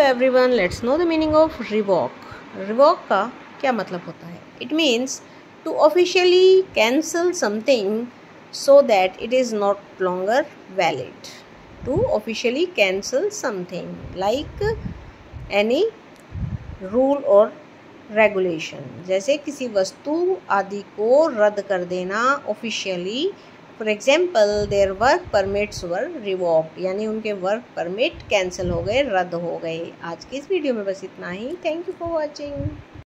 Hello everyone let's know the meaning of revoke revoke का क्या मतलब होता है? It means to officially cancel something so that it is not longer valid to officially cancel something like any rule और regulation जैसे किसी वस्तु आदि को रद्द कर देना officially for example their work permits were revoke यानी उनके वर्क परमिट कैंसिल हो गए, रद्द हो गए। आज की इस वीडियो में बस इतना ही। Thank you for watching